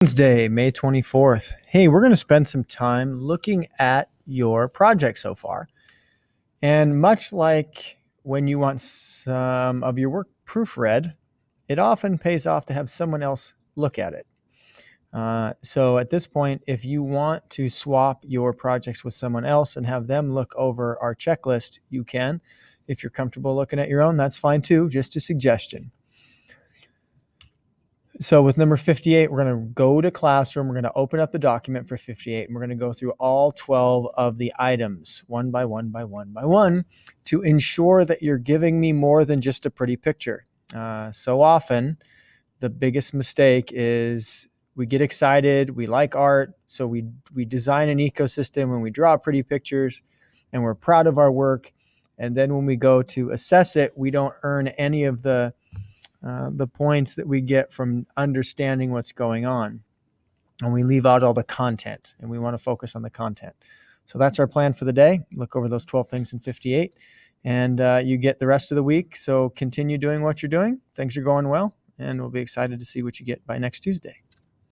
Wednesday, May 24th. Hey, we're going to spend some time looking at your project so far. And much like when you want some of your work proofread, it often pays off to have someone else look at it. Uh, so at this point, if you want to swap your projects with someone else and have them look over our checklist, you can. If you're comfortable looking at your own, that's fine too, just a suggestion. So with number 58, we're going to go to Classroom. We're going to open up the document for 58, and we're going to go through all 12 of the items one by one by one by one to ensure that you're giving me more than just a pretty picture. Uh, so often, the biggest mistake is we get excited, we like art, so we we design an ecosystem and we draw pretty pictures, and we're proud of our work. And then when we go to assess it, we don't earn any of the uh, the points that we get from understanding what's going on. And we leave out all the content and we want to focus on the content. So that's our plan for the day. Look over those 12 things in 58 and uh, you get the rest of the week. So continue doing what you're doing. Things are going well and we'll be excited to see what you get by next Tuesday.